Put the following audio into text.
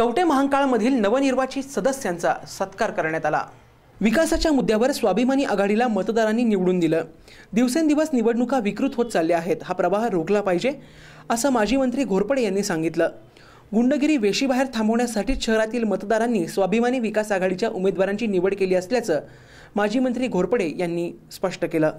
कवटे महांकाळमधील नवनिर्वाचित सदस्यांचा सत्कार करण्यात आला. विकासाच्या मुद्द्यावर स्वाभिमानी आघाडीला मतदारांनी निवडून दिलं. दिवसेंदिवस निवडणुका विकृत होत चालल्या आहेत. हा प्रवाह रोखला पाहिजे असं माजी मंत्री घोरपडे यांनी सांगितलं. गुंडगिरी वेशीबाहेर थांबवण्यासाठी शहरातील मतदारांनी स्वाभिमानी विकास आघाडीच्या उमेदवारांची निवड केली असल्याचं माजी मंत्री घोरपडे यांनी स्पष्ट केलं.